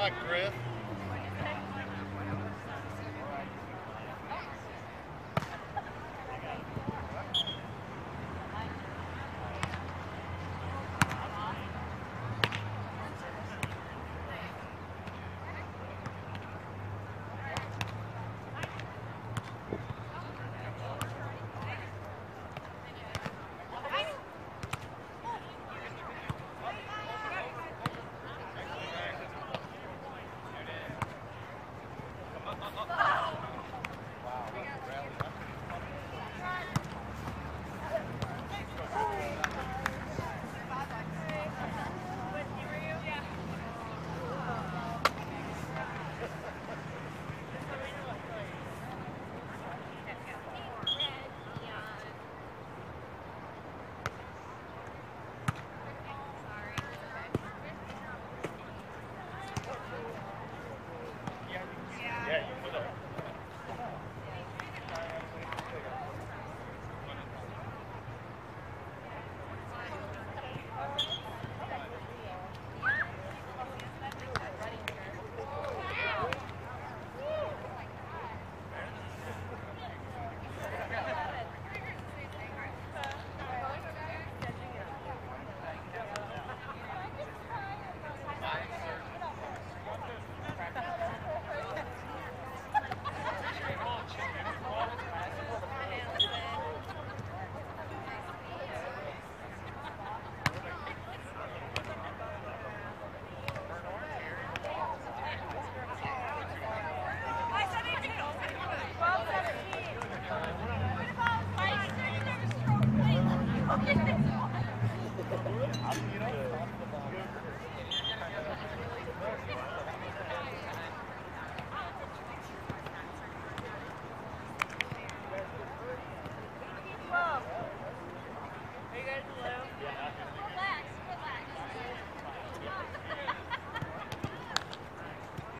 Hi, Griff. そう。